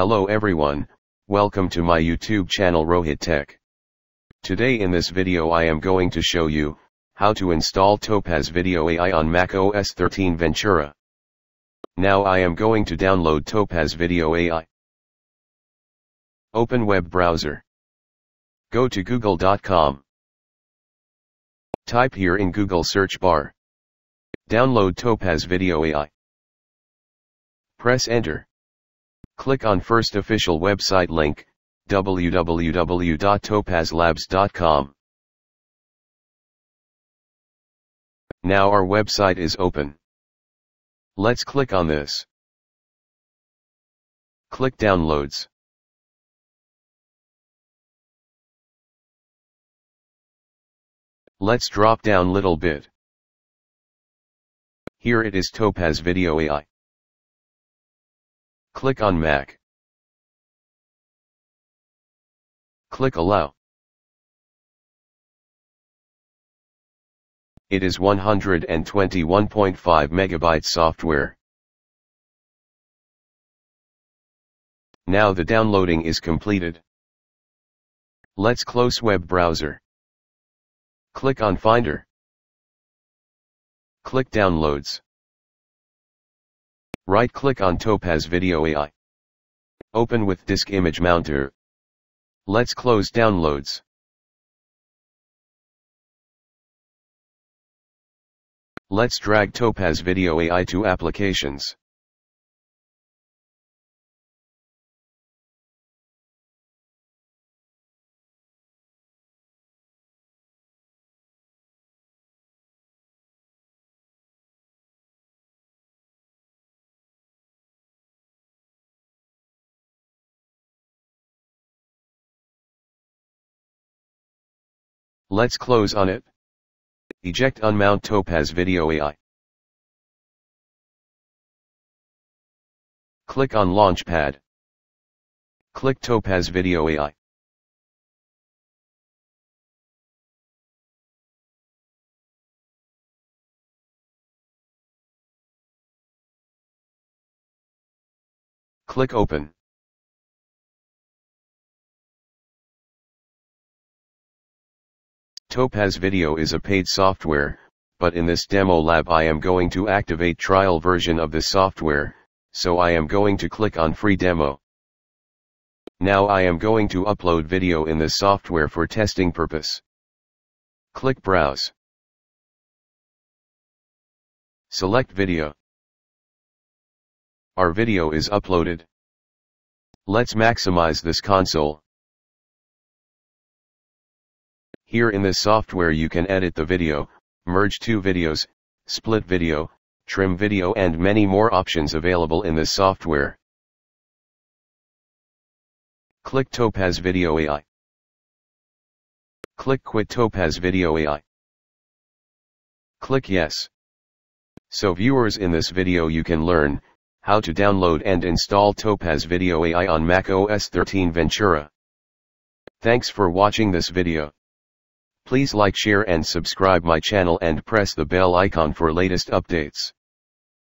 Hello everyone, welcome to my YouTube channel Rohit Tech. Today in this video I am going to show you, how to install Topaz Video AI on Mac OS 13 Ventura. Now I am going to download Topaz Video AI. Open web browser. Go to google.com. Type here in Google search bar. Download Topaz Video AI. Press enter. Click on first official website link, www.topazlabs.com. Now our website is open. Let's click on this. Click Downloads. Let's drop down little bit. Here it is Topaz Video AI. Click on Mac. Click Allow. It is 121.5 megabytes software. Now the downloading is completed. Let's close web browser. Click on Finder. Click Downloads. Right-click on Topaz Video AI. Open with Disk Image Mounter. Let's close Downloads. Let's drag Topaz Video AI to Applications. Let's close on it. Eject unmount Topaz Video AI. Click on Launchpad. Click Topaz Video AI. Click Open. Topaz Video is a paid software, but in this demo lab I am going to activate trial version of this software, so I am going to click on free demo. Now I am going to upload video in this software for testing purpose. Click Browse. Select video. Our video is uploaded. Let's maximize this console. Here in this software you can edit the video, merge two videos, split video, trim video and many more options available in this software. Click Topaz Video AI. Click Quit Topaz Video AI. Click Yes. So viewers in this video you can learn, how to download and install Topaz Video AI on Mac OS 13 Ventura. Thanks for watching this video. Please like share and subscribe my channel and press the bell icon for latest updates.